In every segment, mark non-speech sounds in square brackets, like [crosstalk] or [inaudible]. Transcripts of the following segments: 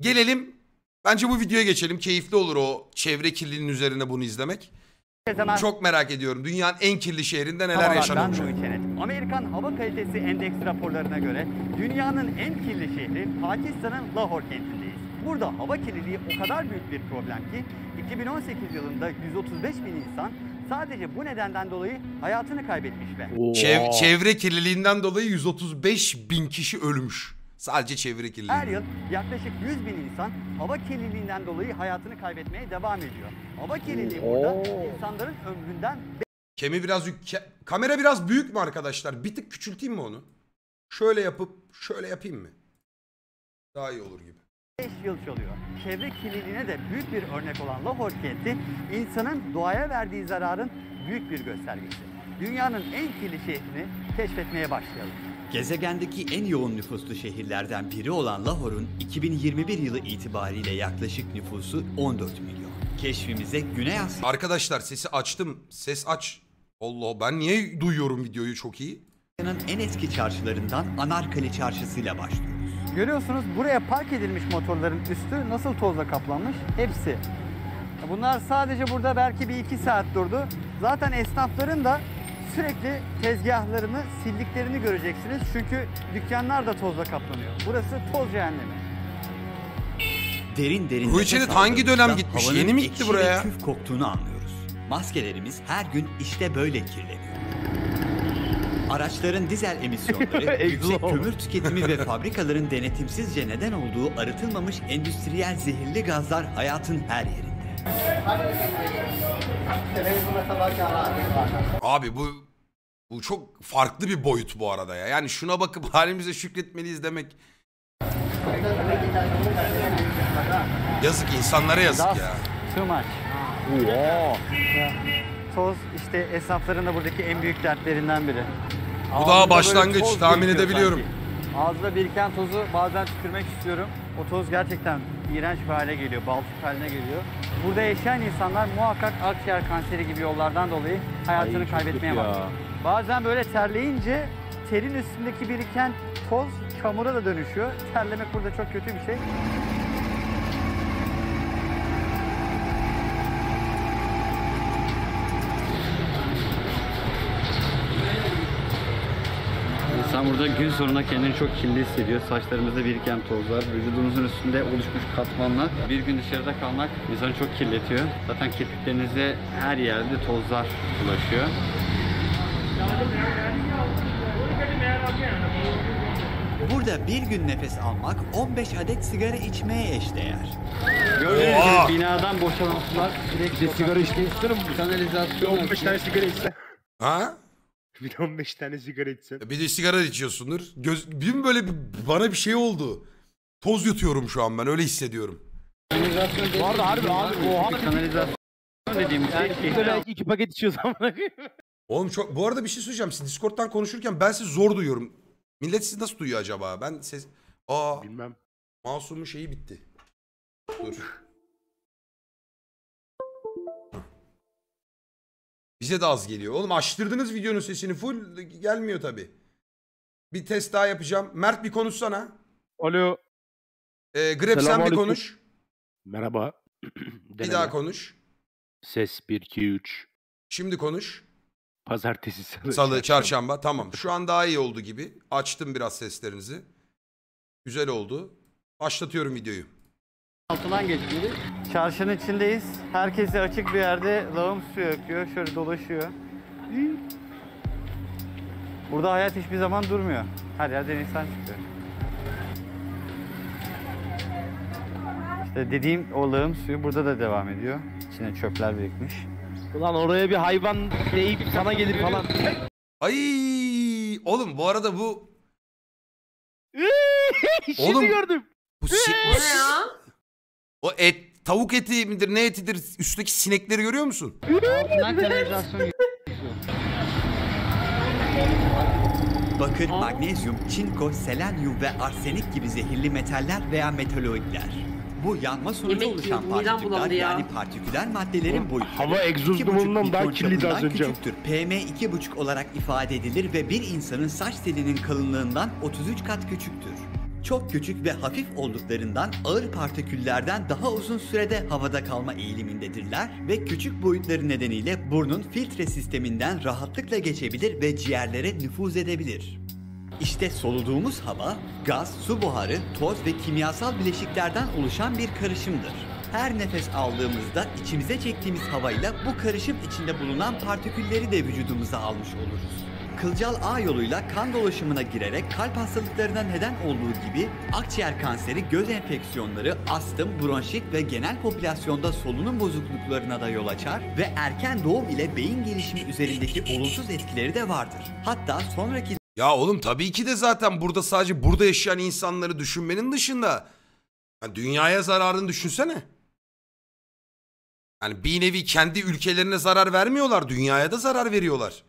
Gelelim. Bence bu videoya geçelim. Keyifli olur o çevre kirliliğinin üzerine bunu izlemek. Hemen Çok merak ediyorum. Dünyanın en kirli şehrinde neler Çenet. Amerikan Hava Kalitesi Endeks raporlarına göre dünyanın en kirli şehri Pakistan'ın Lahore kentindeyiz. Burada hava kirliliği o kadar büyük bir problem ki 2018 yılında 135 bin insan sadece bu nedenden dolayı hayatını kaybetmiş ve Çev- çevre kirliliğinden dolayı 135 bin kişi ölmüş. Sadece çevre her kirliliği. yıl yaklaşık 100 bin insan hava kirliliğinden dolayı hayatını kaybetmeye devam ediyor. Hava kirliliği burada insanların ömründen Kemi biraz yük- ke- kamera biraz büyük mü arkadaşlar? Bir tık küçülteyim mi onu? Şöyle yapıp şöyle yapayım mı? Daha iyi olur gibi. 5 yıl çalıyor. Çevre kirliliğine de büyük bir örnek olan Lahore kenti insanın doğaya verdiği zararın büyük bir göstergesi. Dünyanın en kirli şehrini keşfetmeye başlayalım. Gezegendeki en yoğun nüfuslu şehirlerden biri olan Lahore'un 2021 yılı itibariyle yaklaşık nüfusu 14 milyon. Keşfimize Güney Asya Arkadaşlar sesi açtım. Ses aç. Allah ben niye duyuyorum videoyu çok iyi? Asya'nın en eski çarşılarından Anarkali Çarşısı'yla başlıyoruz. Görüyorsunuz buraya park edilmiş motorların üstü nasıl tozla kaplanmış? Hepsi. Bunlar sadece burada belki bir iki saat durdu. Zaten esnafların da sürekli tezgahlarını sildiklerini göreceksiniz. Çünkü dükkanlar da tozla kaplanıyor. Burası toz cehennemi. Derin derin nefes Çenet hangi aldığımızda dönem gitmiş? havanın Yeni mi gitti ekşi buraya? ve küf koktuğunu anlıyoruz. Maskelerimiz her gün işte böyle kirleniyor. Araçların dizel emisyonları, [laughs] yüksek kömür tüketimi ve fabrikaların denetimsizce neden olduğu arıtılmamış endüstriyel zehirli gazlar hayatın her yerinde. Abi bu bu çok farklı bir boyut bu arada ya. Yani şuna bakıp [laughs] halimize şükretmeliyiz demek. Yazık insanlara yazık ya. too much. Toz işte esnafların da buradaki en büyük dertlerinden biri. Bu daha başlangıç, tahmin edebiliyorum. sanki. Biriken tozu bazen tükürmek istiyorum. O toz gerçekten iğrenç bir hale geliyor, balçık haline geliyor. Burada yaşayan insanlar muhakkak akciğer kanseri gibi yollardan dolayı hayatını kaybetmeye başlıyor. Bazen böyle terleyince terin üstündeki biriken toz çamura da dönüşüyor. Terlemek burada çok kötü bir şey. İnsan burada gün sonunda kendini çok kirli hissediyor. Saçlarımızda biriken tozlar, vücudumuzun üstünde oluşmuş katmanlar. Bir gün dışarıda kalmak insanı çok kirletiyor. Zaten kirpiklerinize her yerde tozlar ulaşıyor. Burada bir gün nefes almak 15 adet sigara içmeye eşdeğer. Gördüğünüz Oha! gibi binadan boşalan sular de sigara içmek istiyorum. kanalizasyon 15 tane sigara içse. Ha? [laughs] Bir de 15 tane sigara içsen. Bir de sigara içiyorsundur. Göz, bir mi böyle bir, bana bir şey oldu. Toz yutuyorum şu an ben öyle hissediyorum. Bu arada harbi abi, oha. Kanalizasyon dediğimiz şey şehrin Böyle iki paket içiyoruz amına koyayım. Oğlum çok bu arada bir şey söyleyeceğim. Siz Discord'dan konuşurken ben sizi zor duyuyorum. Millet sizi nasıl duyuyor acaba? Ben ses Aa, Bilmem. Masum'un şeyi bitti. Dur. Bize de az geliyor. Oğlum açtırdınız videonun sesini full gelmiyor tabi. Bir test daha yapacağım. Mert bir konuşsana. Alo. Ee, Grep sen bir konuş. Merhaba. [clears throat] Bir daha konuş. Ses 1 2 3. Şimdi konuş. Pazartesi salı. Salı, çarşamba. Tamam. Şu an daha iyi oldu gibi. Açtım biraz seslerinizi. Güzel oldu. Başlatıyorum videoyu. Altından geçmeli. Çarşının içindeyiz. Herkese açık bir yerde lağım suyu akıyor. Şöyle dolaşıyor. Burada hayat hiçbir zaman durmuyor. Her yerden insan çıkıyor. İşte dediğim o lağım suyu burada da devam ediyor. İçine çöpler birikmiş. Ulan oraya bir hayvan deyip sana gelir falan. Ay, oğlum bu arada bu [laughs] Şimdi Oğlum. gördüm. bu si- O ne ya? O et tavuk eti midir ne etidir üstteki sinekleri görüyor musun? altından kanalizasyon Bakır, magnezyum, çinko, selenyum ve arsenik gibi zehirli metaller veya metaloidler. Bu yanma sonucu Yemek oluşan midem partiküller bulandı ya. yani partiküler maddelerin boyutları. Hava egzoz dumanından daha mikron kirliydi az çapından önce. küçüktür. PM 2,5 olarak ifade edilir ve bir insanın saç telinin kalınlığından 33 kat küçüktür. Çok küçük ve hafif olduklarından ağır partiküllerden daha uzun sürede havada kalma eğilimindedirler ve küçük boyutları nedeniyle burnun filtre sisteminden rahatlıkla geçebilir ve ciğerlere nüfuz edebilir. İşte soluduğumuz hava, gaz, su buharı, toz ve kimyasal bileşiklerden oluşan bir karışımdır. Her nefes aldığımızda içimize çektiğimiz havayla bu karışım içinde bulunan partikülleri de vücudumuza almış oluruz. Kılcal ağ yoluyla kan dolaşımına girerek kalp hastalıklarına neden olduğu gibi akciğer kanseri, göz enfeksiyonları, astım, bronşit ve genel popülasyonda solunum bozukluklarına da yol açar ve erken doğum ile beyin gelişimi üzerindeki olumsuz etkileri de vardır. Hatta sonraki Ya oğlum tabii ki de zaten burada sadece burada yaşayan insanları düşünmenin dışında ya dünyaya zararını düşünsene. Yani bir nevi kendi ülkelerine zarar vermiyorlar, dünyaya da zarar veriyorlar.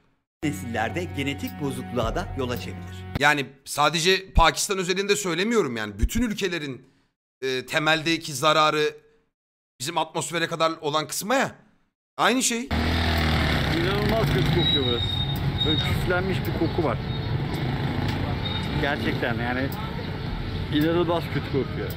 Nesillerde genetik bozukluğa da yol açabilir. Yani sadece Pakistan özelinde söylemiyorum yani bütün ülkelerin e, temeldeki zararı bizim atmosfere kadar olan kısma ya. Aynı şey. İnanılmaz kötü kokuyor burası. Böyle küflenmiş bir koku var. Gerçekten yani inanılmaz kötü kokuyor.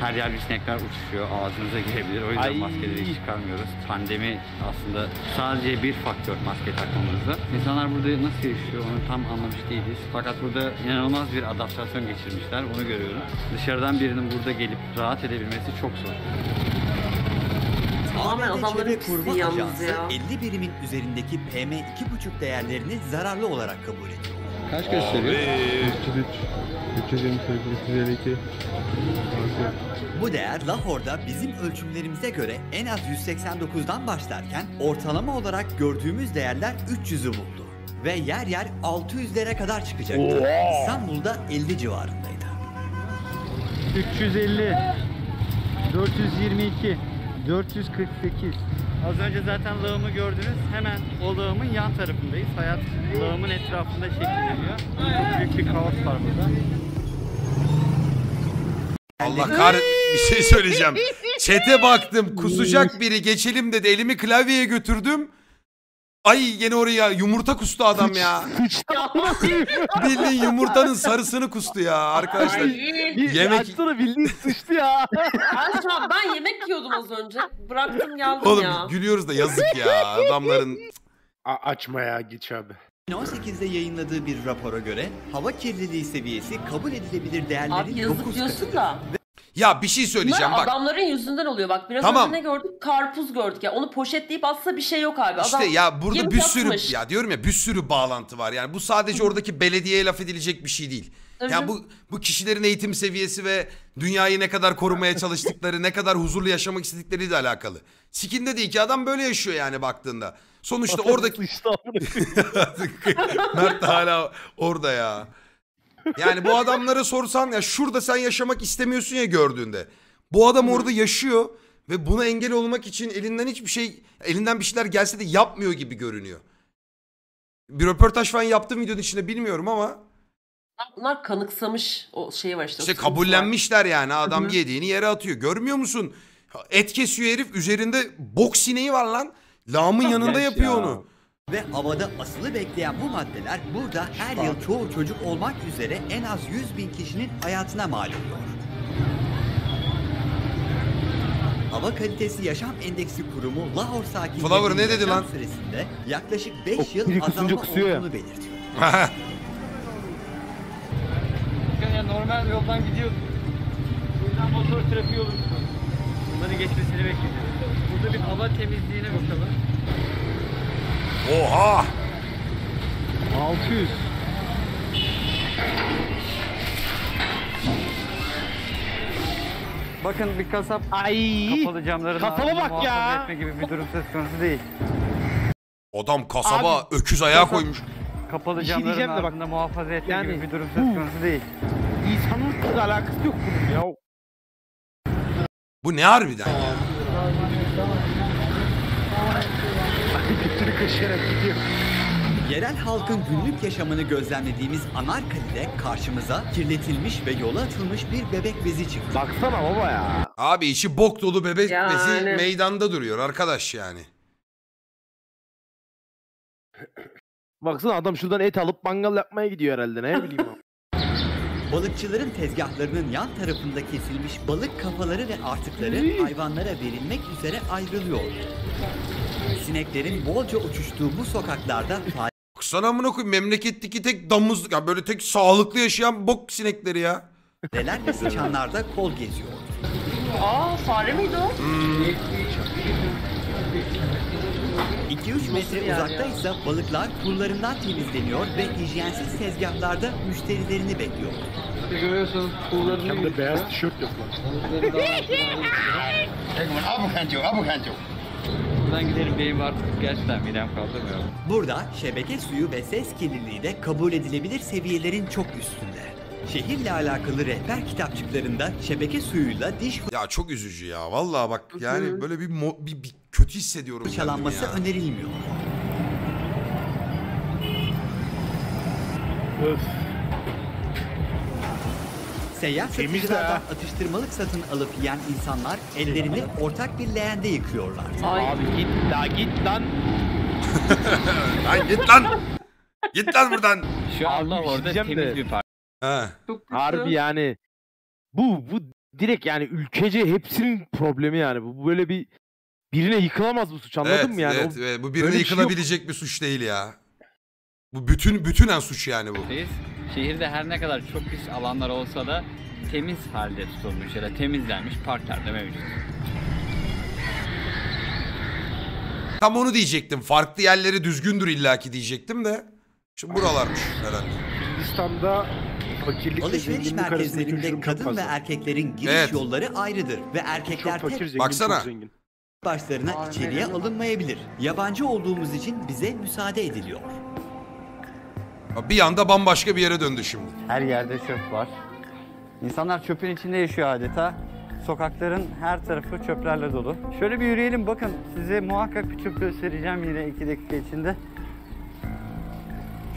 Her yer bir sinekler uçuşuyor, ağzınıza girebilir. O yüzden Ay. maskeleri hiç çıkarmıyoruz. Pandemi aslında sadece bir faktör maske takmamızda. İnsanlar burada nasıl yaşıyor onu tam anlamış değiliz. Fakat burada inanılmaz bir adaptasyon geçirmişler, onu görüyorum. Dışarıdan birinin burada gelip rahat edebilmesi çok zor. Tamamen adamların pisliği yalnız ya. 50 birimin üzerindeki PM2,5 değerlerini zararlı olarak kabul ediyor. Kaç gösteriyor? 303, 328, 352. Bu değer Lahore'da bizim ölçümlerimize göre en az 189'dan başlarken ortalama olarak gördüğümüz değerler 300'ü buldu. Ve yer yer 600'lere kadar çıkacaktı. İstanbul'da 50 civarındaydı. 350 422 448 Az önce zaten lağımı gördünüz. Hemen o lağımın yan tarafındayız. Hayat lağımın etrafında şekilleniyor. Çok büyük bir kaos var burada. Allah kahret bir şey söyleyeceğim. Çete baktım kusacak biri geçelim dedi elimi klavyeye götürdüm. Ay gene oraya yumurta kustu adam ya. Bildiğin yumurtanın sarısını kustu ya arkadaşlar. Bir Yemek- açsana bildiğin sıçtı ya. Ben şu an ben yemek yiyordum az önce. Bıraktım geldim Oğlum ya. gülüyoruz da yazık ya adamların. A- açma ya git abi. 2018'de yayınladığı bir rapora göre hava kirliliği seviyesi kabul edilebilir değerlerin Abi yazık 9 diyorsun katıdır. da. Ya bir şey söyleyeceğim Bunlar bak. adamların yüzünden oluyor. Bak biraz Tamam. önce ne gördük? Karpuz gördük ya. Onu poşetleyip atsa bir şey yok abi. Adam İşte ya burada yemiş bir sürü ya diyorum ya bir sürü bağlantı var. Yani bu sadece oradaki belediyeye laf edilecek bir şey değil. Tabii Yani canım. bu bu kişilerin eğitim seviyesi ve dünyayı ne kadar korumaya [laughs] çalıştıkları, ne kadar huzurlu yaşamak istedikleriyle alakalı. Sikinde değil ki adam böyle yaşıyor yani baktığında. Sonuçta oradaki amına. [laughs] Mert de hala orada ya. Yani bu adamlara sorsan ya şurada sen yaşamak istemiyorsun ya gördüğünde. Bu adam orada yaşıyor ve buna engel olmak için elinden hiçbir şey elinden bir şeyler gelse de yapmıyor gibi görünüyor. Bir röportaj falan yaptım videonun içinde bilmiyorum ama Bunlar kanıksamış o şey var işte. işte kabullenmişler yani adam yediğini yere atıyor. Görmüyor musun? Et kesiyor herif üzerinde bok sineği var lan. Lağımın yanında yapıyor ya. onu. Ve havada asılı bekleyen bu maddeler burada her yıl çoğu çocuk olmak üzere en az 100 bin kişinin hayatına mal oluyor. Hava Kalitesi Yaşam Endeksi Kurumu Lahore sakinlerinin Flower ne dedi yaşam lan? süresinde yaklaşık 5 O yıl biri kusunca azalma kusuyor ya. olduğunu belirtiyor. Yani normal yoldan gidiyorduk. Bu yüzden motor trafiği olurdu. Bunların geçmesini bekleyeceğiz. Burada bir hava temizliğine bakalım. Oha! 600. Bakın bir kasap Ay. kapalı camları Kasaba bak ya. etme gibi bir durum söz konusu değil. Adam kasaba öküz ayağı kasap- koymuş. Kapalı Bir şey camların diyeceğim de bak, ardında muhafaza etme yani gibi bir durum söz konusu değil. İnsanlıkla alakası yok bunun ya. Bu ne harbiden ya? Kaşıyarak gidiyor. Yerel halkın günlük yaşamını gözlemlediğimiz Anarkali'de karşımıza kirletilmiş ve yola atılmış bir bebek bezi çıktı. Baksana baba ya. Abi içi bok dolu bebek Yani. bezi meydanda duruyor arkadaş yani. Baksana adam şuradan et alıp mangal yapmaya gidiyor herhalde ne bileyim. [laughs] Balıkçıların tezgahlarının yan tarafında kesilmiş balık kafaları ve artıkları hayvanlara verilmek üzere ayrılıyor. Sineklerin bolca uçuştuğu bu sokaklarda Baksana amına koyayım memleketteki tek damız ya böyle tek sağlıklı yaşayan bok sinekleri ya. fareler ve sıçanlar da kol geziyor. Aa fare miydi o? 2-3 metre uzakta ise balıklar pullarından temizleniyor ve hijyensiz tezgahlarda müşterilerini bekliyor. Görüyorsunuz pullarını Hem de beyaz tişört yok lan. Buradan gidelim benim artık gerçekten midem kaldırmıyor. Burada şebeke suyu ve ses kirliliği de kabul edilebilir seviyelerin çok üstünde. Şehirle alakalı rehber kitapçıklarında şebeke suyuyla diş Ya çok üzücü ya. Vallahi bak yani böyle bir, mo- bir, bir kötü hissediyorum kendimi fırçalanması ya. önerilmiyor. Öf. Seyyar satıcılardan ha. atıştırmalık satın alıp yiyen insanlar ellerini ortak bir leğende yıkıyorlar. Abi git la git lan. [laughs] Lan git lan. git lan buradan. Şu şey orada temiz de. bir. Çok kötü. Harbi yani. Bu bu direkt yani ülkece hepsinin problemi yani. Bu bu böyle bir birine yıkılamaz bu suç anladın Evet, mı yani? evet, O- evet. Bu birine bir şey yok. yıkılabilecek bir suç değil ya. Bu bütün bütünen suç yani bu. Biz şehirde her ne kadar çok pis alanlar olsa da temiz halde tutulmuş ya da temizlenmiş parklarda mevcut. Tam onu diyecektim. Farklı yerleri düzgündür illaki diyecektim de. Şimdi buralarmış herhalde. Hindistan'da fakirlikle Alışveriş zenginlik arasındaki merkezlerinde uçurum çok kadın ve fazla. erkeklerin giriş Evet. yolları ayrıdır ve Çok erkekler fakir tek zengin Baksana. çok zengin. başlarına içeriye alınmayabilir. Yabancı olduğumuz için bize müsaade ediliyor. Bir anda bambaşka bir yere döndü şimdi. Her yerde çöp var. İnsanlar çöpün içinde yaşıyor adeta. Sokakların her tarafı çöplerle dolu. Şöyle bir yürüyelim bakın size muhakkak bir çöp göstereceğim yine iki dakika içinde.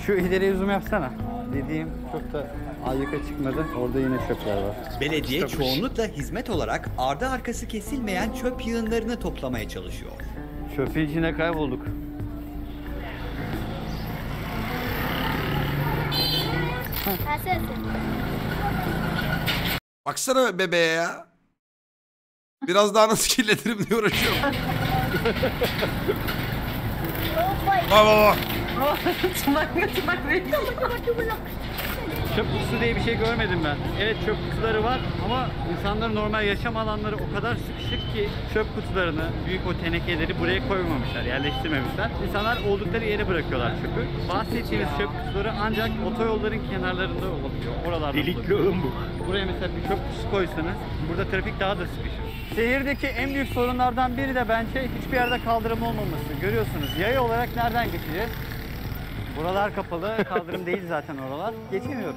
Şu ileriye zoom yapsana. Dediğim çok da ayyuka çıkmadı. Orada yine çöpler var. Belediye çoğunlukla hizmet olarak ardı arkası kesilmeyen çöp yığınlarını toplamaya çalışıyor. Çöpün içinde kaybolduk. Baksana bebeğe ya. Biraz daha nasıl kirletirim diye uğraşıyorum. [laughs] bak bak bak. tırnak tırnak. Çöp kutusu diye bir şey görmedim ben. Evet çöp kutuları var ama insanların normal yaşam alanları o kadar sıkışık ki çöp kutularını, büyük o tenekeleri buraya koymamışlar, yerleştirmemişler. İnsanlar oldukları yere bırakıyorlar çöpü. Bahsettiğimiz çöp kutuları ancak otoyolların kenarlarında olabiliyor. Oralarda Delikli oğlum bu. Buraya mesela bir çöp kutusu koysanız burada trafik daha da sıkışır. Şehirdeki en büyük sorunlardan biri de bence hiçbir yerde kaldırım olmaması. Görüyorsunuz yaya olarak nereden geçeceğiz? Buralar kapalı, kaldırım değil zaten oralar. Geçemiyoruz.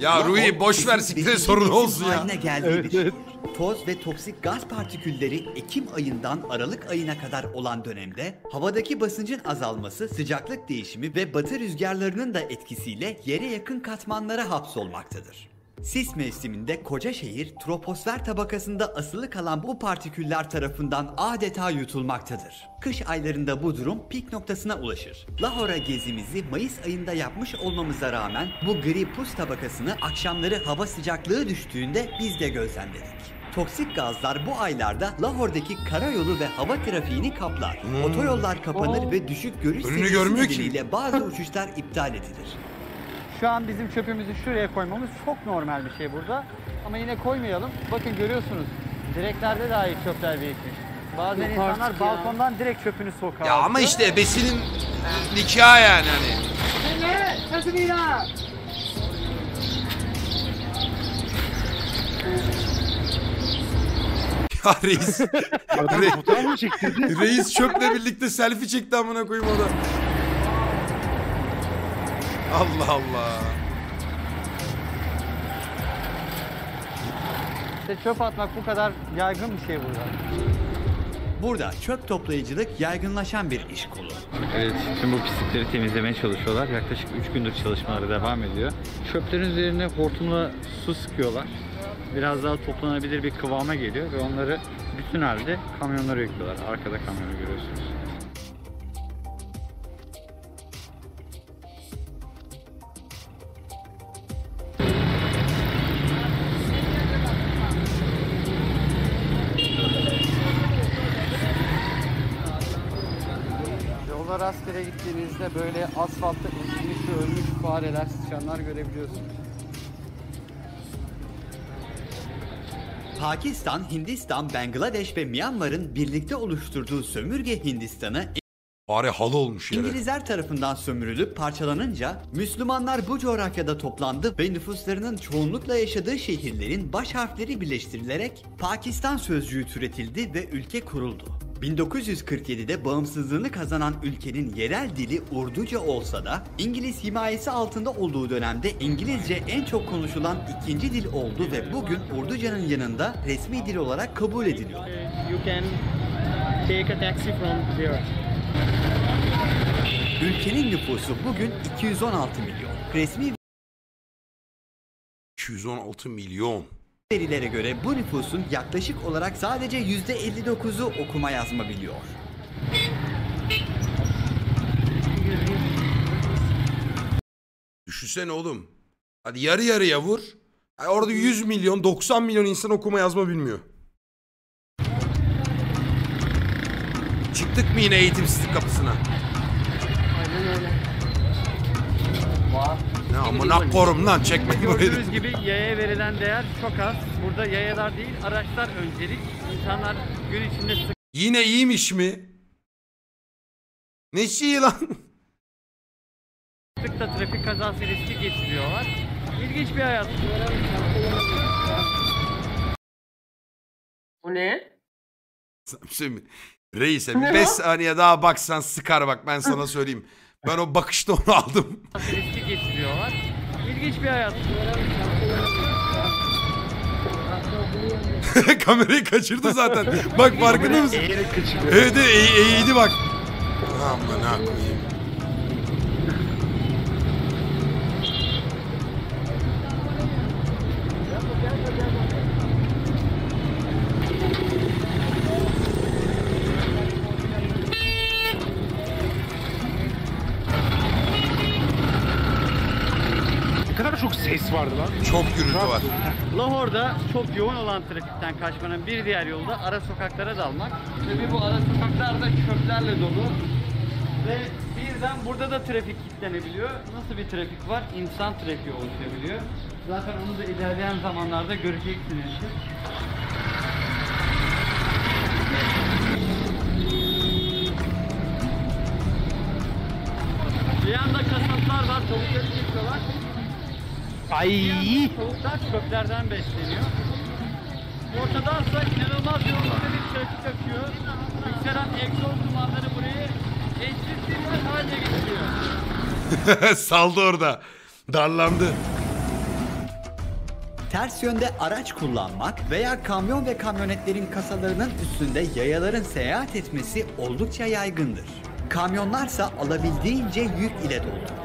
Ya Lahor, Rui boş ver siktir sorun olsun ya. haline geldiği Evet, bir şehir. evet. Toz ve toksik gaz partikülleri Ekim ayından Aralık ayına kadar olan dönemde havadaki basıncın azalması, sıcaklık değişimi ve batı rüzgarlarının da etkisiyle yere yakın katmanlara hapsolmaktadır. Sis mevsiminde koca şehir troposfer tabakasında asılı kalan bu partiküller tarafından adeta yutulmaktadır. Kış aylarında bu durum pik noktasına ulaşır. Lahora gezimizi Mayıs ayında yapmış olmamıza rağmen bu gri pus tabakasını akşamları hava sıcaklığı düştüğünde biz de gözlemledik. Toksik gazlar bu aylarda Lahor'daki karayolu ve hava trafiğini kaplar. Otoyollar kapanır ve düşük görüş Önünü seviyesi görmüyor ki. nedeniyle bazı uçuşlar iptal edilir. Şu an bizim çöpümüzü şuraya koymamız çok normal bir şey burada. Ama yine koymayalım. Bakın görüyorsunuz direklerde dahi çöpler birikmiş. Bazen Yok insanlar artık ya. balkondan direkt çöpünü sokağa Ya ama atıyor. işte ebesinin nikahı yani hani. Ya reis, Adam Re- fotoğraf mı çektirdi? reis çöple birlikte selfie çekti amına koyayım o da. Allah Allah. İşte çöp atmak bu kadar yaygın bir şey burada. Burada çöp toplayıcılık yaygınlaşan bir iş kolu. Evet, tüm bu pislikleri temizlemeye çalışıyorlar. Yaklaşık 3 gündür çalışmaları devam ediyor. Çöplerin üzerine hortumla su sıkıyorlar. Biraz daha toplanabilir bir kıvama geliyor ve onları bütün halde kamyonlara yüklüyorlar. Arkada kamyonu görüyorsunuz. Yola rastgele gittiğinizde böyle asfaltta ezilmiş ve ölmüş fareler, sıçanlar görebiliyorsunuz. Pakistan, Hindistan, Bangladeş ve Myanmar'ın birlikte oluşturduğu sömürge Hindistan'ı Fare halı olmuş yere. İngilizler tarafından sömürülüp parçalanınca Müslümanlar bu coğrafyada toplandı ve nüfuslarının çoğunlukla yaşadığı şehirlerin baş harfleri birleştirilerek Pakistan sözcüğü türetildi ve ülke kuruldu. 1947'de bağımsızlığını kazanan ülkenin yerel dili Urduca olsa da İngiliz himayesi altında olduğu dönemde İngilizce en çok konuşulan ikinci dil oldu ve bugün Urduca'nın yanında resmi dil olarak kabul ediliyor. you can take a taxi from here. Ülkenin nüfusu bugün 216 milyon. Resmi 216 milyon. Verilere göre bu nüfusun yaklaşık olarak sadece %59'u okuma yazma biliyor. Düşünsene oğlum. Hadi yarı yarıya vur. Orada 100 milyon 90 milyon insan okuma yazma bilmiyor. Çıktık mı yine eğitimsizlik kapısına? Ne amına korum lan çekmeyin burayı. Gördüğünüz gibi yaya verilen değer çok az. Burada yayalar değil, araçlar öncelik. İnsanlar gün içinde Yine iyiymiş mi? Ne şey lan? sıklıkla trafik kazası riski geçiriyorlar. İlginç bir hayat. Bu ne? Mi? Reis'e bir 5 saniye daha baksan sıkar bak ben sana söyleyeyim. Ben o bakışta onu aldım. riski geçiriyorlar. İlginç bir hayat. [laughs] Kamerayı kaçırdı zaten. Bak farkında mısın? Eğerek kaçırıyor. Evet evet eğ- eğildi bak. Amına koyayım. Çok ses vardı lan. Çok gürültü var. [laughs] Lahore'da çok yoğun olan trafikten kaçmanın bir diğer yolu da ara sokaklara dalmak. Tabii bu ara sokaklar da çöplerle dolu. Ve birden burada da trafik kilitlenebiliyor. Nasıl bir trafik var? İnsan trafiği oluşabiliyor. Zaten onu da ilerleyen zamanlarda göreceksiniz. Bir yanda kasaplar var, tavukları kesiyorlar. Ay. Tavuklar çöplerden besleniyor. Ortadansa inanılmaz yoğunlukta bir trafik akıyor. Yükselen egzoz dumanları burayı eşsiz bir yer haline getiriyor. [laughs] Saldı orada. Darlandı. Ters yönde araç kullanmak veya kamyon ve kamyonetlerin kasalarının üstünde yayaların seyahat etmesi oldukça yaygındır. Kamyonlarsa alabildiğince yük ile dolu.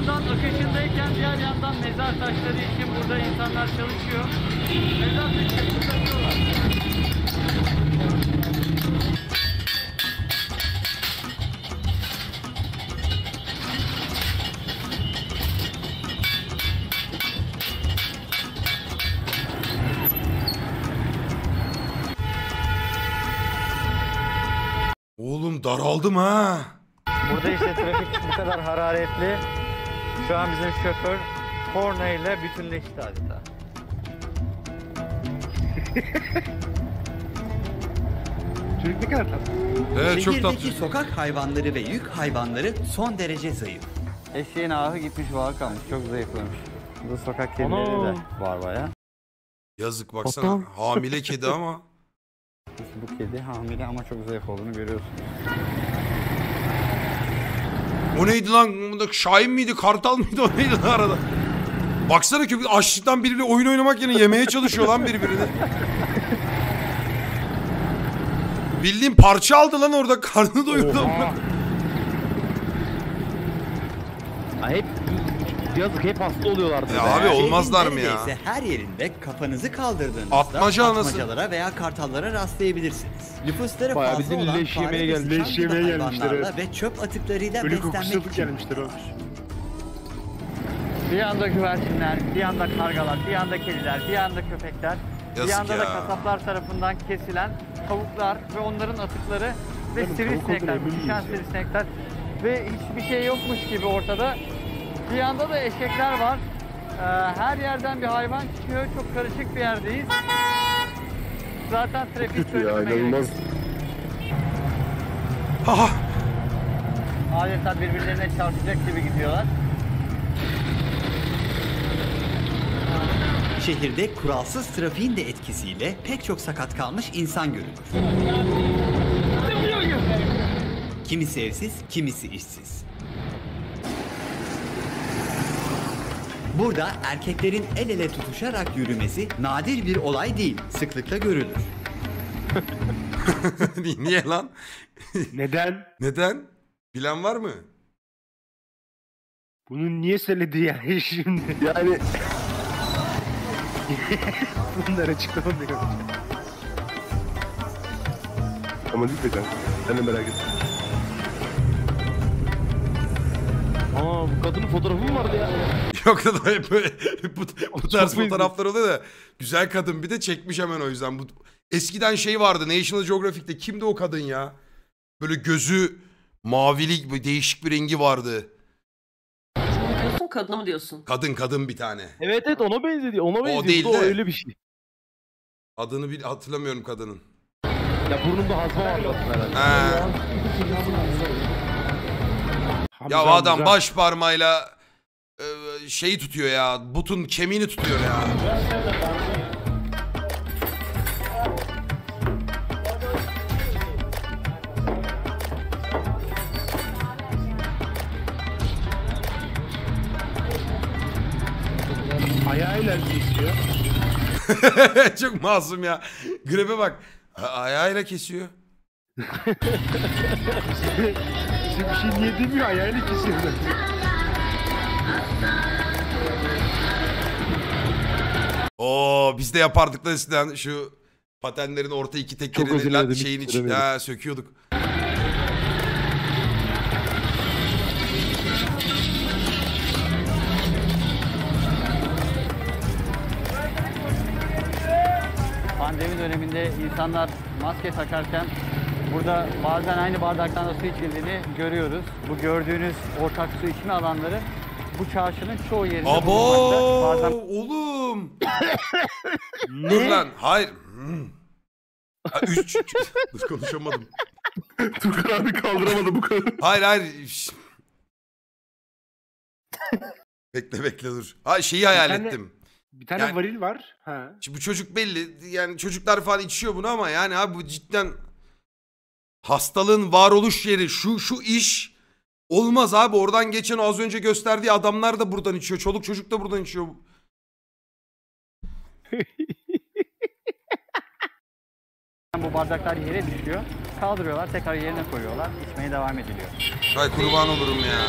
Yandan akışındayken diğer yandan mezar taşları için burada insanlar çalışıyor. Mezar taşları takıyorlar. Oğlum daraldım ha. Burada işte trafik bu kadar hararetli. Şu an bizim şoför korna ile bütünleşti adeta. [laughs] Çocuk ne kadar tatlı. Evet çok Şehirdeki tatlı. sokak hayvanları ve yük hayvanları son derece zayıf. Eşeğin ahı gitmiş vaha kalmış. Çok zayıflamış. Bu sokak kedileri de var baya. Yazık baksana. Hamile kedi ama. [laughs] Bu kedi hamile ama çok zayıf olduğunu görüyorsunuz. O neydi lan? Şahin miydi? Kartal mıydı? [laughs] O neydi lan arada? Baksana köpek açlıktan biriyle oyun oynamak yerine yemeye çalışıyor lan birbirini. Bildiğin parça aldı lan orada. [laughs] Karnı doyurdu. Oha. Hep yazık hep hasta oluyorlardı. Ya be. abi olmazlar mı ya? Neredeyse her yerinde kafanızı kaldırdığınızda Atmaca anası. atmacalara veya kartallara rastlayabilirsiniz. Nüfusları Bayağı fazla bildiğin olan leş fare yemeye ve gel- sıçan leş gibi yemeye gelmişler, hayvanlarla evet. ve çöp atıklarıyla Ölü beslenmek alıp için gelmişler o. Bir yanda güvercinler, bir yanda kargalar, bir yanda kediler, bir yanda köpekler, bir Yazık yanda da ya. kasaplar tarafından kesilen tavuklar ve onların atıkları ve Canım, tavuk sivrisinekler, emin miyiz ya? sivrisinekler ve hiçbir şey yokmuş gibi ortada. Bir yanda da eşekler var. Ee, her yerden bir hayvan çıkıyor. Çok karışık bir yerdeyiz. Zaten trafik söylememe gerek. Aha. Adeta birbirlerine çarpacak gibi gidiyorlar. Şehirde kuralsız trafiğin de etkisiyle pek çok sakat kalmış insan görülür. Kimisi evsiz, kimisi işsiz. Burada erkeklerin el ele tutuşarak yürümesi nadir bir olay değil, sıklıkla görülür. [laughs] Niye lan? Neden? Neden? Bilen var mı? Bunu niye söyledi yani [laughs] şimdi? Yani [laughs] Bunları açıklamamıyorum. ama lütfen sen de merak etme. Aa bu kadının fotoğrafı mı vardı ya? [laughs] Yok da hep böyle [laughs] bu, bu tarz fotoğraflar oluyor da güzel kadın bir de çekmiş hemen o yüzden. Bu eskiden şey vardı National Geographic'te kimdi o kadın ya? Böyle gözü mavilik bir değişik bir rengi vardı. Diyorsun kadına mı diyorsun? Kadın kadın bir tane. Evet evet ona benziyor. Ona benziyor. değil Bu da de. öyle bir şey. Adını bir hatırlamıyorum kadının. Ya burnumda hazma var herhalde. Ha. Hamza, Ya o adam baş parmağıyla e, şeyi tutuyor ya. Butun kemiğini tutuyor ya. Ayağıyla kesiyor. [laughs] Çok masum ya. Grebe bak. A- ayağıyla kesiyor. [laughs] İşte bir şey niye demiyor ayağıyla kesiyor. Oo biz de yapardık da eskiden şu patenlerin orta iki tekerini özür la- dilerim, şeyin içine ha, söküyorduk. Pandemi döneminde insanlar maske takarken burada bazen aynı bardaktan da su içildiğini görüyoruz. Bu gördüğünüz ortak su içme alanları bu çarşının çoğu yerinde Abo bulunmakta. Bazen oğlum. Dur lan hayır. Hmm. Ha, üç, Dur [laughs] konuşamadım. Turkan abi kaldıramadı bu kadar. Hayır hayır. Şş. bekle bekle dur. Ha şeyi hayal tane- ettim. Bir tane Yani- varil var. Ha. Şimdi bu çocuk belli yani çocuklar falan içiyor bunu ama yani abi bu cidden hastalığın varoluş yeri şu şu iş olmaz abi oradan geçen az önce gösterdiği adamlar da buradan içiyor çoluk çocuk da buradan içiyor. Bu bardaklar yere düşüyor. Kaldırıyorlar, tekrar yerine koyuyorlar. İçmeye devam ediliyor. Ay kurban olurum ya.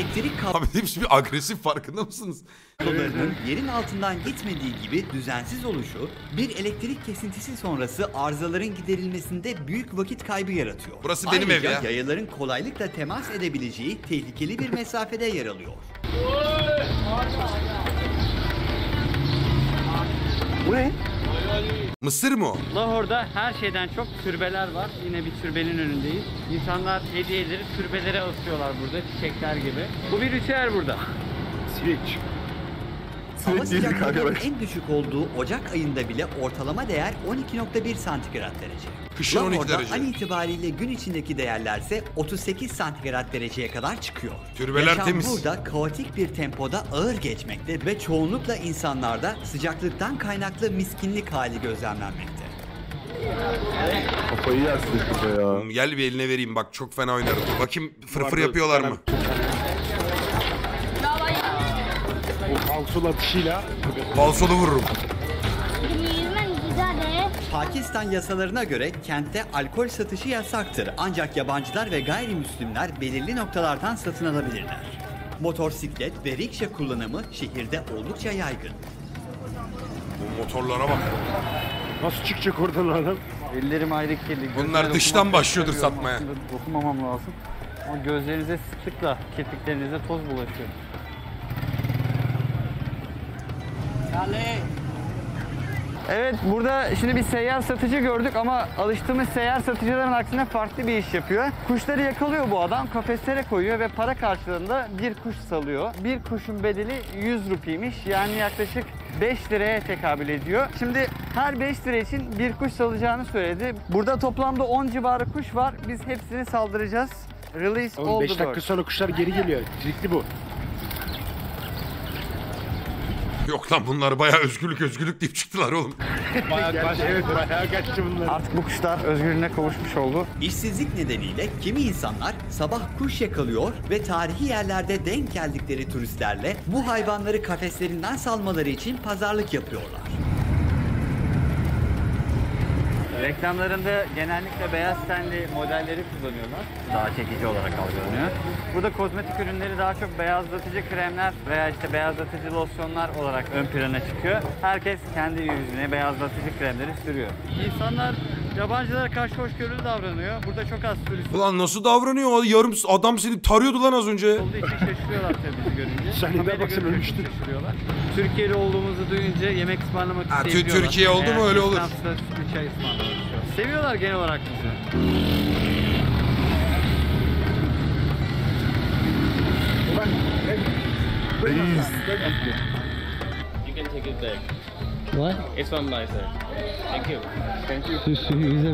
Elektrik Abi hepsi bir agresif farkında mısınız? kablolarının yerin altından gitmediği gibi düzensiz oluşu, bir elektrik kesintisi sonrası arızaların giderilmesinde büyük vakit kaybı yaratıyor. Burası benim ev Ayrıca ya. yayaların kolaylıkla temas edebileceği tehlikeli bir mesafede yer alıyor. Bu ne? Mısır mı o? Lahor'da her şeyden çok türbeler var. Yine bir türbenin önündeyiz. İnsanlar hediyeleri türbelere asıyorlar burada çiçekler gibi. Bu bir ritüel burada. Switch. Hava sıcaklığının en düşük olduğu Ocak ayında bile ortalama değer 12.1 santigrat derece. Kışın 12 Lahor'da derece. an itibariyle gün içindeki değerlerse 38 santigrat dereceye kadar çıkıyor. Türbeler Yaşam temiz. burada kaotik bir tempoda ağır geçmekte ve çoğunlukla insanlarda sıcaklıktan kaynaklı miskinlik hali gözlemlenmekte. Kafayı yersin burada ya. Oğlum Gel bir eline vereyim bak çok fena oynarım. Bakayım fırfır Vardı, yapıyorlar mı? O falsol atışıyla. Balsolu vururum. Pakistan yasalarına göre kentte alkol satışı yasaktır ancak yabancılar ve gayrimüslimler belirli noktalardan satın alabilirler. Motosiklet ve rikşa kullanımı şehirde oldukça yaygın. Bu motorlara bak. Nasıl çıkacak oradan adam? Ellerim ayrı kirli. Bunlar dıştan başlıyordur satmaya. Aslında Dokunmamam lazım. Ama gözlerinize sıklıkla kirpiklerinize toz bulaşıyor. Evet burada şimdi bir seyyar satıcı gördük ama alıştığımız seyyar satıcıların aksine farklı bir iş yapıyor. Kuşları yakalıyor bu adam, kafeslere koyuyor ve para karşılığında bir kuş salıyor. Bir kuşun bedeli 100 rupiymiş yani yaklaşık 5 liraya tekabül ediyor. Şimdi her 5 lira için bir kuş salacağını söyledi. Burada toplamda 10 civarı kuş var. Biz hepsini saldıracağız. Release all 5 the dakika birds. sonra kuşlar geri geliyor. Trikli bu. Yok lan bunlar bayağı özgürlük özgürlük deyip çıktılar oğlum. [laughs] Bayağı kaçtı. Evet bayağı kaçtı bunlar. Artık bu kuşlar özgürlüğüne kavuşmuş oldu. İşsizlik nedeniyle kimi insanlar sabah kuş yakalıyor ve tarihi yerlerde denk geldikleri turistlerle bu hayvanları kafeslerinden salmaları için pazarlık yapıyorlar. Reklamlarında genellikle beyaz tenli modelleri kullanıyorlar. Daha çekici olarak algılanıyor. Burada kozmetik ürünleri daha çok beyazlatıcı kremler veya işte beyazlatıcı losyonlar olarak ön plana çıkıyor. Herkes kendi yüzüne beyazlatıcı kremleri sürüyor. İnsanlar yabancılara karşı hoşgörülü davranıyor. Burada çok az turist Ulan nasıl davranıyor? Yarım adam seni tarıyordu lan az önce. olduğu için şaşırıyorlar tabii bizi görünce. Sen Haberi bak sen görünce ölmüştün. Şaşırıyorlar. Türkiye'li olduğumuzu duyunca yemek ısmarlamak Ha, Tü- isteyebiliyorlar. Türkiye oldu mu öyle olur. esnafsa sütlü çay ısmarlamak istiyor. Seviyorlar genel olarak bizi. You can take it back. What? It's from my side. Thank you. Thank you. Bize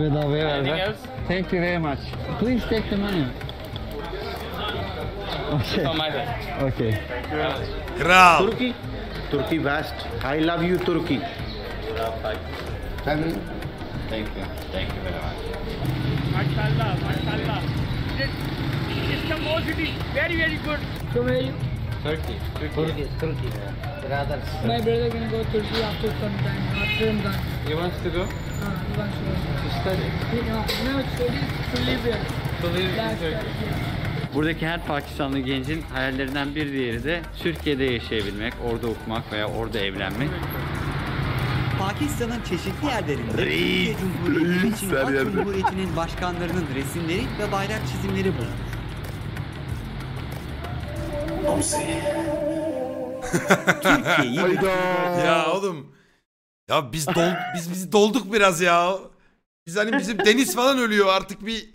bedavaya Anything verdiler. else? Thank you very much. Please take the money. It's from my side. Okay. Thank you very much. Kral. Turkey, Turkey vast. I love you, Turkey. Thank you. Thank you very much. Mashallah, mashallah. This Istanbul city, very, very good. So where you? Turkey. Turkey, Turkey. Brothers. My brother gonna go Turkey after some time, after Ramadan. He wants to go Uh, he wants to to study. go. No, no, studies to live here. To live in Turkey. Buradaki her Pakistanlı gencin hayallerinden bir diğeri de Türkiye'de yaşayabilmek, orada okumak veya orada evlenmek. Pakistan'ın çeşitli yerlerinde Türkiye Cumhuriyeti ve Çin Halk. Cumhuriyeti'nin başkanlarının resimleri ve bayrak çizimleri bulunur. [laughs] Türkiye'yi... Ya oğlum. Ya biz dol [laughs] biz biz dolduk biraz ya. Biz hani bizim Deniz falan ölüyor artık bir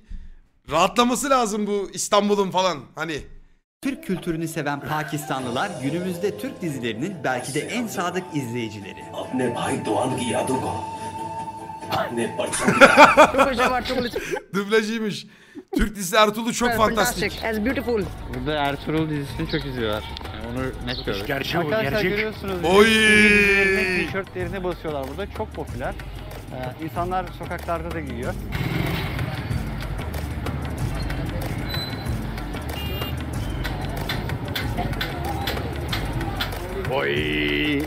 rahatlaması lazım bu İstanbul'un falan hani. Türk kültürünü seven Pakistanlılar günümüzde Türk dizilerinin belki de en sadık izleyicileri. Apne bhai Doğan ki yadu ko. Apne [laughs] Dublajıymış. Türk dizisi Ertuğrul çok fantastik. As beautiful. Burada Ertuğrul dizisini çok izliyorlar. Onu net görüyoruz. Gerçek bu, Arkadaşlar gerçek. görüyorsunuz. Oy! Tişörtlerini basıyorlar burada. Çok popüler. Ee, insanlar sokaklarda da giyiyor. Oy.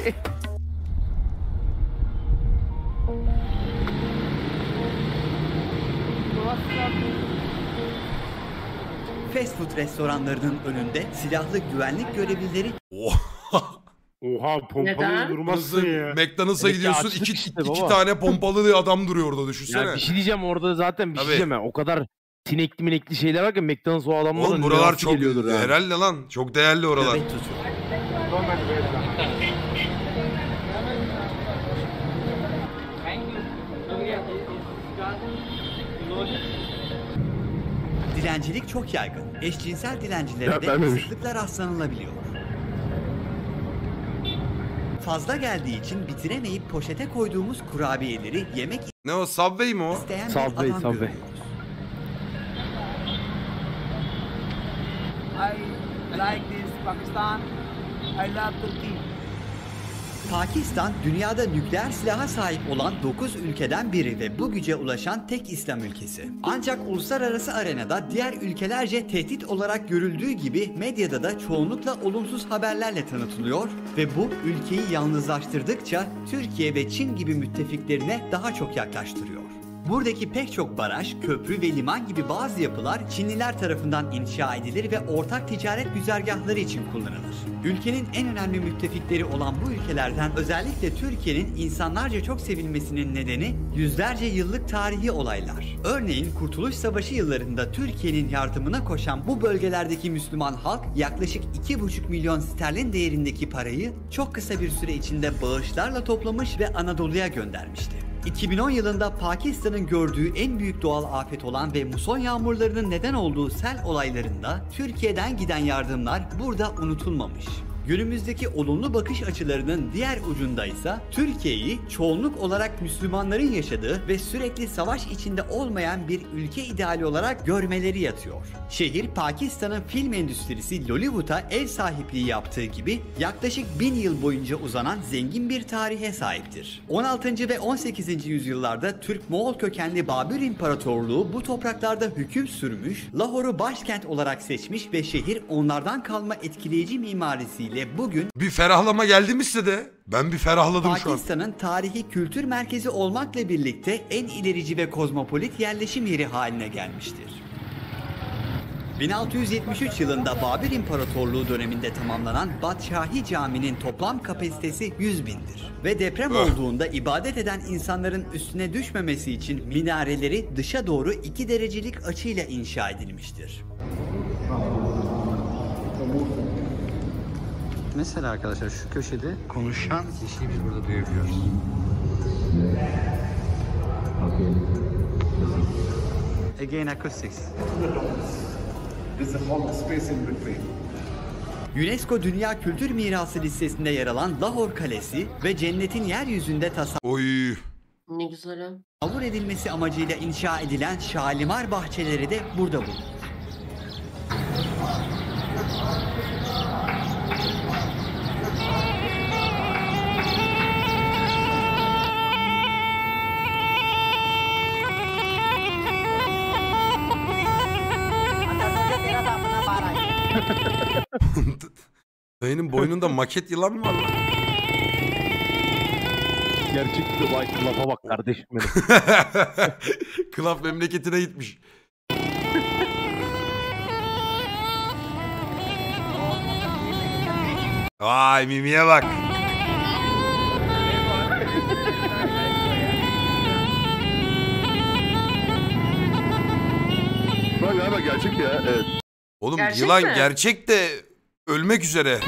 Fast restoranlarının önünde silahlı güvenlik görevlileri Oha. [laughs] Oha pompalı Neden? durmazsın ya. McDonald's'a Evet, gidiyorsun açlık iki, işte iki baba. tane [laughs] pompalı adam duruyor orada düşünsene. Ya bir şey diyeceğim orada zaten bir Tabii. şey diyeceğim ya. O kadar sinekli minekli şeyler var ki McDonald's o adamların Oğlum buralar çok geliyordur yani. herhalde lan. Çok değerli oralar. nöbet tutuyor. Dilencilik çok yaygın. Eşcinsel dilencilere de sıklıkla rastlanılabiliyor. Fazla geldiği için bitiremeyip poşete koyduğumuz kurabiyeleri yemek Ne o Subway mi o? isteyen Subway, bir adam Subway. görüyoruz. I like this Pakistan. I love Turkey. Pakistan dünyada nükleer silaha sahip olan 9 ülkeden biri ve bu güce ulaşan tek İslam ülkesi. Ancak uluslararası arenada diğer ülkelerce tehdit olarak görüldüğü gibi medyada da çoğunlukla olumsuz haberlerle tanıtılıyor ve bu ülkeyi yalnızlaştırdıkça Türkiye ve Çin gibi müttefiklerine daha çok yaklaştırıyor. Buradaki pek çok baraj, köprü ve liman gibi bazı yapılar Çinliler tarafından inşa edilir ve ortak ticaret güzergahları için kullanılır. Ülkenin en önemli müttefikleri olan bu ülkelerden özellikle Türkiye'nin insanlarca çok sevilmesinin nedeni yüzlerce yıllık tarihi olaylar. Örneğin Kurtuluş Savaşı yıllarında Türkiye'nin yardımına koşan bu bölgelerdeki Müslüman halk yaklaşık 2,5 milyon sterlin değerindeki parayı çok kısa bir süre içinde bağışlarla toplamış ve Anadolu'ya göndermişti. 2010 yılında Pakistan'ın gördüğü en büyük doğal afet olan ve muson yağmurlarının neden olduğu sel olaylarında Türkiye'den giden yardımlar burada unutulmamış. Günümüzdeki olumlu bakış açılarının diğer ucunda ise Türkiye'yi çoğunluk olarak Müslümanların yaşadığı ve sürekli savaş içinde olmayan bir ülke ideali olarak görmeleri yatıyor. Şehir Pakistan'ın film endüstrisi Lollywood'a ev sahipliği yaptığı gibi yaklaşık bin yıl boyunca uzanan zengin bir tarihe sahiptir. 16. ve 18. yüzyıllarda Türk-Moğol kökenli Babür İmparatorluğu bu topraklarda hüküm sürmüş, Lahor'u başkent olarak seçmiş ve şehir onlardan kalma etkileyici mimarisiyle bugün Bir ferahlama geldi mi size de? Ben bir ferahladım şu an. Pakistan'ın tarihi kültür merkezi olmakla birlikte en ilerici ve kozmopolit yerleşim yeri haline gelmiştir. 1673 yılında Babür İmparatorluğu döneminde tamamlanan Batşahi Camii'nin toplam kapasitesi 100 bindir. Ve deprem Öh. olduğunda ibadet eden insanların üstüne düşmemesi için minareleri dışa doğru 2 derecelik açıyla inşa edilmiştir. Mesela arkadaşlar şu köşede konuşan kişiyi biz burada duyabiliyoruz. Again acoustics. There's a whole space in between. UNESCO Dünya Kültür Mirası listesinde yer alan Lahor Kalesi ve cennetin yeryüzünde Oy. Ne güzel ha. tasavvur edilmesi amacıyla inşa edilen Şalimar bahçeleri de burada bulunur. Dayının boynunda maket yılan mı var lan? Gerçek bir White lafa bak kardeşim benim. [laughs] Klaf memleketine gitmiş. Vay mimiye bak. Lan galiba gerçek ya. Evet. Oğlum Gerçek yılan mi? gerçek de ölmek üzere.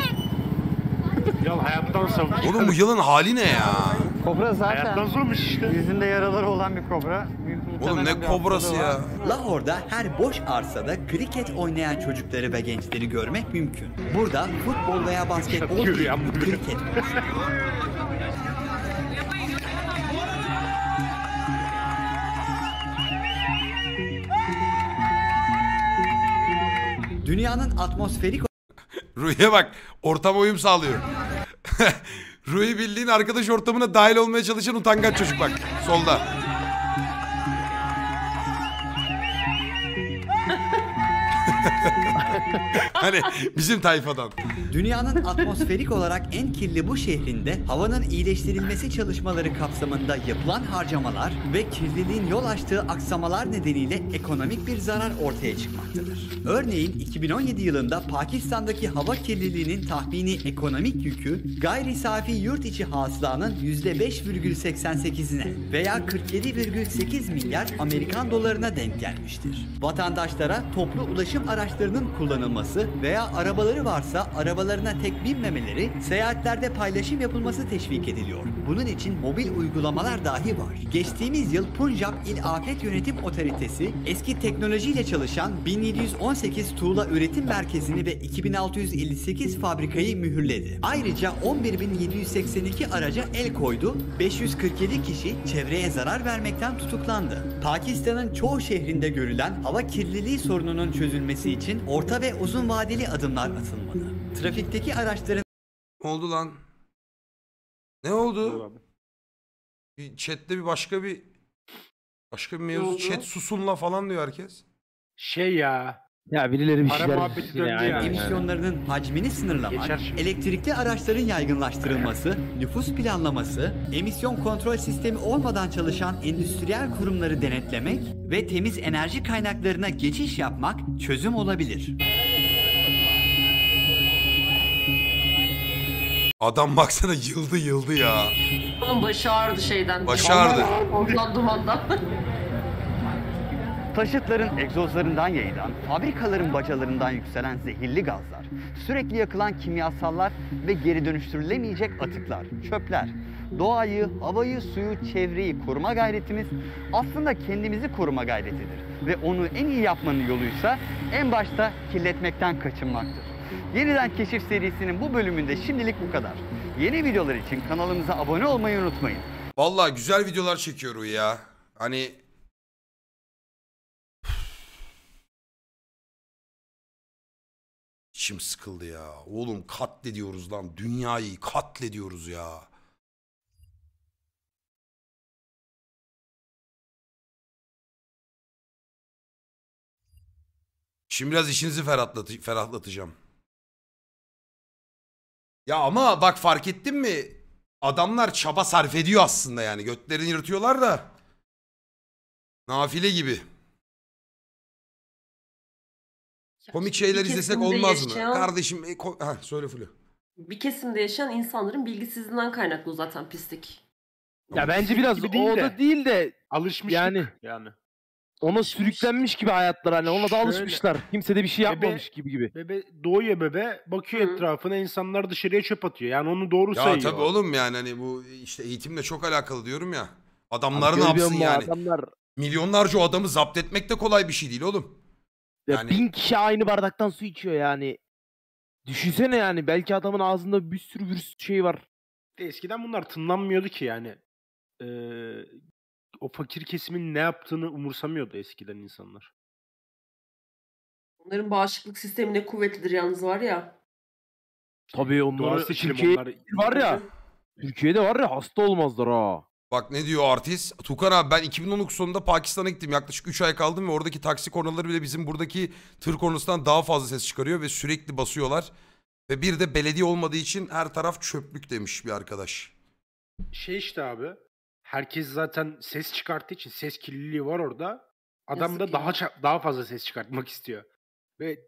Ya hayattan savaş. Oğlum bu yılın hali ne ya? Kobra zaten Hayattan zormuş işte. yüzünde yaraları olan bir kobra. Oğlum muhtemelen ne bir kobrası ya? Lahor'da her boş arsada kriket oynayan çocukları ve gençleri görmek mümkün. Burada futbol veya basketbol Yürü değil, ya kriket. Dünyanın atmosferik Ruhi'ye bak ortama uyum sağlıyor. [laughs] Ruhi bildiğin arkadaş ortamına dahil olmaya çalışan utangaç çocuk bak solda. [laughs] [laughs] hani bizim tayfadan. Dünyanın atmosferik olarak en kirli bu şehrinde havanın iyileştirilmesi çalışmaları kapsamında yapılan harcamalar ve kirliliğin yol açtığı aksamalar nedeniyle ekonomik bir zarar ortaya çıkmaktadır. Örneğin 2017 yılında Pakistan'daki hava kirliliğinin tahmini ekonomik yükü gayri safi yurt içi hasılanın %5,88'ine veya 47,8 milyar Amerikan dolarına denk gelmiştir. Vatandaşlara toplu ulaşım araçlarının kullanılması veya arabaları varsa arabalarına tek binmemeleri, seyahatlerde paylaşım yapılması teşvik ediliyor. Bunun için mobil uygulamalar dahi var. Geçtiğimiz yıl Punjab İl Afet Yönetim Otoritesi eski teknolojiyle çalışan 1718 tuğla üretim merkezini ve 2658 fabrikayı mühürledi. Ayrıca 11782 araca el koydu, 547 kişi çevreye zarar vermekten tutuklandı. Pakistan'ın çoğu şehrinde görülen hava kirliliği sorununun çözülmesi için orta ve uzun vadeli adımlar atılmalı. Trafikteki araçların oldu lan? Ne oldu? Bir chatte bir başka bir başka bir mevzu. Chat susunla falan diyor herkes. Şey ya. Ya birileri bir Para şeyler muhabbeti yine döndü aynen yani. Emisyonlarının hacmini sınırlamak, Geçer şimdi. elektrikli araçların yaygınlaştırılması, nüfus planlaması, emisyon kontrol sistemi olmadan çalışan endüstriyel kurumları denetlemek ve temiz enerji kaynaklarına geçiş yapmak çözüm olabilir. Adam baksana yıldı yıldı ya. Onun başı ağrıdı şeyden. Başı ağrıdı. Ondan dumandan. Taşıtların egzozlarından yayılan, fabrikaların bacalarından yükselen zehirli gazlar, sürekli yakılan kimyasallar ve geri dönüştürülemeyecek atıklar, çöpler, doğayı, havayı, suyu, çevreyi koruma gayretimiz aslında kendimizi koruma gayretidir. Ve onu en iyi yapmanın yoluysa en başta kirletmekten kaçınmaktır. Yeniden Keşif serisinin bu bölümünde şimdilik bu kadar. Yeni videolar için kanalımıza abone olmayı unutmayın. Vallahi güzel videolar çekiyor ya. Hani İçim sıkıldı ya. Oğlum katlediyoruz lan. Dünyayı katlediyoruz ya. Şimdi biraz işinizi ferahlatı ferahlatacağım. Ya ama bak fark ettin mi? Adamlar çaba sarf ediyor aslında yani. Götlerini yırtıyorlar da. Nafile gibi. Komik şeyler Bir izlesek kesimde olmaz mı? yaşayan- Kardeşim e, ko- ha, söyle Fulu. Bir kesimde yaşayan insanların bilgisizliğinden kaynaklı zaten pislik. Ya bence biraz gibi değil o da de. değil de Alışmışlık Yani. yani. ona sürüklenmiş gibi hayatlar hani ona da Şöyle. alışmışlar. Kimse de bir şey Bebe- yapmamış gibi gibi. Bebe doğuyor bebe bakıyor Hı. etrafına insanlar dışarıya çöp atıyor. Yani onu doğru Ya sayıyor. tabii oğlum yani hani bu işte eğitimle çok alakalı diyorum ya. Adamlar Abi ne yapsın musun? yani? Adamlar Milyonlarca o adamı zapt etmek de kolay bir şey değil oğlum. Ya Yani- bin kişi aynı bardaktan su içiyor yani. Düşünsene yani belki adamın ağzında bir sürü virüs şey var. Eskiden bunlar tınlanmıyordu ki yani. Ee, o fakir kesimin ne yaptığını umursamıyordu eskiden insanlar. Onların bağışıklık sistemi ne kuvvetlidir yalnız var ya. Tabii onları Türkiye onlar. var ya. Türkiye'de var ya hasta olmazlar ha. Bak ne diyor artist? Tukan abi ben 2019 sonunda Pakistan'a gittim. Yaklaşık 3 ay kaldım ve oradaki taksi kornaları bile bizim buradaki tır kornasından daha fazla ses çıkarıyor ve sürekli basıyorlar. Ve bir de belediye olmadığı için her taraf çöplük demiş bir arkadaş. Şey işte abi. Herkes zaten ses çıkarttığı için ses kirliliği var orada. Adam Yazık da ya. daha ça- daha fazla ses çıkartmak istiyor. Ve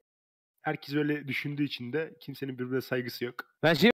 herkes öyle düşündüğü için de kimsenin birbirine saygısı yok. Ben şey